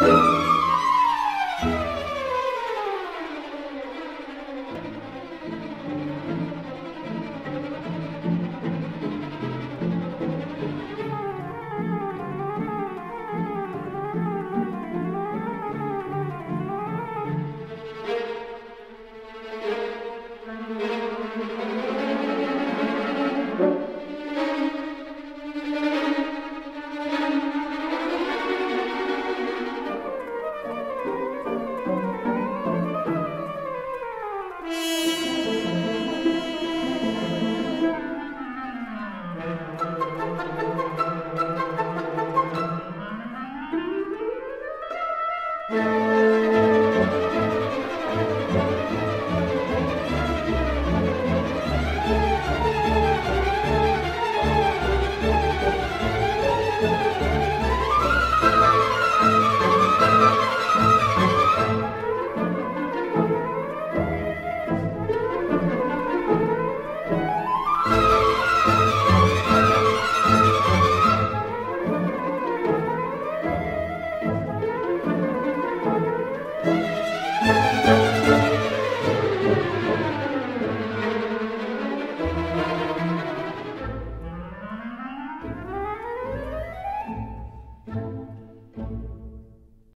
you. Música